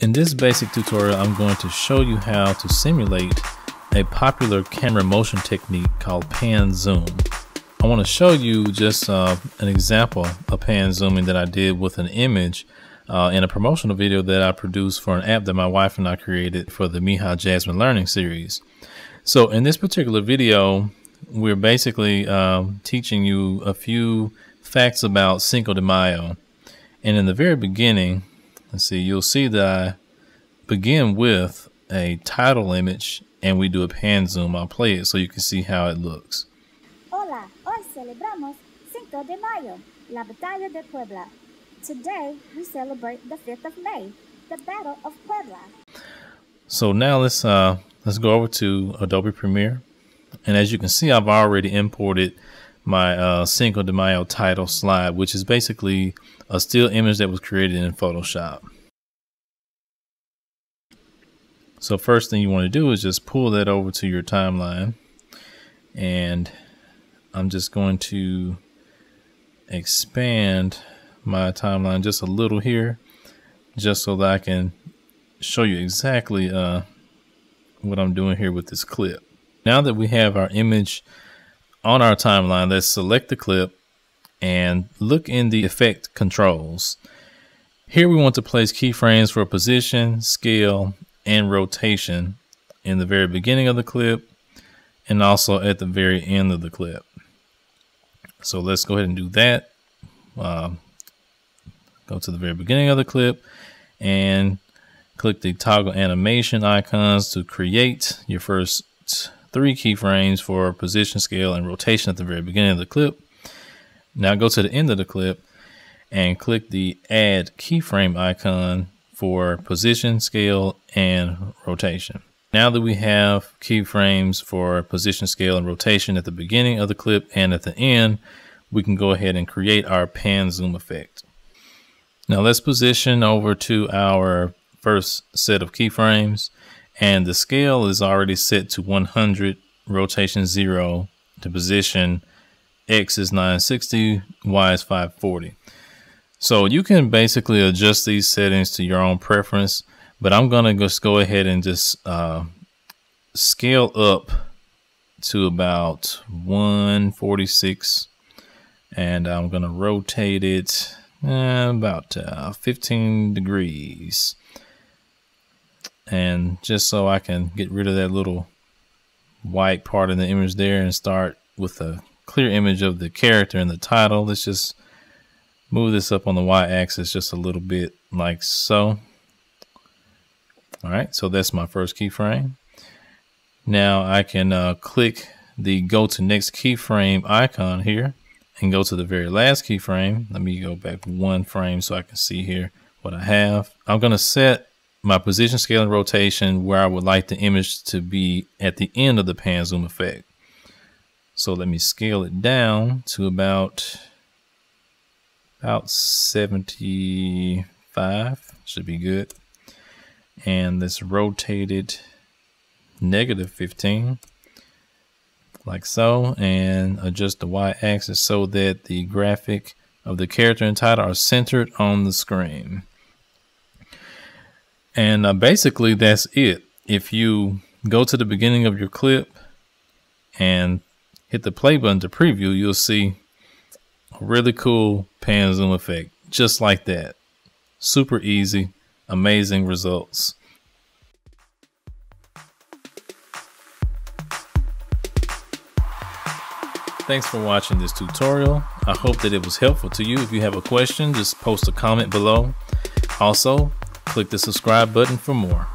In this basic tutorial, I'm going to show you how to simulate a popular camera motion technique called pan zoom. I want to show you just uh, an example of pan zooming that I did with an image uh, in a promotional video that I produced for an app that my wife and I created for the Mihija Jasmine Learning Series. So in this particular video, we're basically um, teaching you a few facts about Cinco de Mayo. And in the very beginning, Let's see, you'll see that I begin with a title image and we do a pan zoom. I'll play it so you can see how it looks. Hola, hoy celebramos Cinco de Mayo, la Batalla de Puebla. Today we celebrate the 5th of May, the Battle of Puebla. So now let's uh let's go over to Adobe Premiere. And as you can see, I've already imported my uh, Cinco de Mayo title slide, which is basically a still image that was created in Photoshop. So first thing you want to do is just pull that over to your timeline. And I'm just going to expand my timeline just a little here, just so that I can show you exactly uh, what I'm doing here with this clip. Now that we have our image on our timeline, let's select the clip and look in the effect controls. Here we want to place keyframes for position, scale, and rotation in the very beginning of the clip and also at the very end of the clip. So let's go ahead and do that. Uh, go to the very beginning of the clip and click the toggle animation icons to create your first three keyframes for position, scale, and rotation at the very beginning of the clip. Now go to the end of the clip and click the add keyframe icon for position, scale, and rotation. Now that we have keyframes for position, scale, and rotation at the beginning of the clip and at the end, we can go ahead and create our pan zoom effect. Now let's position over to our first set of keyframes and the scale is already set to 100, rotation 0 to position X is 960, Y is 540. So you can basically adjust these settings to your own preference, but I'm going to just go ahead and just uh, scale up to about 146 and I'm going to rotate it uh, about uh, 15 degrees and just so I can get rid of that little white part in the image there and start with a clear image of the character and the title. Let's just move this up on the y-axis just a little bit like so. All right, so that's my first keyframe. Now I can uh, click the go to next keyframe icon here and go to the very last keyframe. Let me go back one frame so I can see here what I have. I'm going to set my position, scale, and rotation where I would like the image to be at the end of the pan zoom effect. So let me scale it down to about about 75 should be good. And let's rotate it negative 15 like so and adjust the y-axis so that the graphic of the character and title are centered on the screen. And uh, basically that's it. If you go to the beginning of your clip and hit the play button to preview, you'll see a really cool pan zoom effect, just like that. Super easy, amazing results. Thanks for watching this tutorial. I hope that it was helpful to you. If you have a question, just post a comment below. Also, click the subscribe button for more.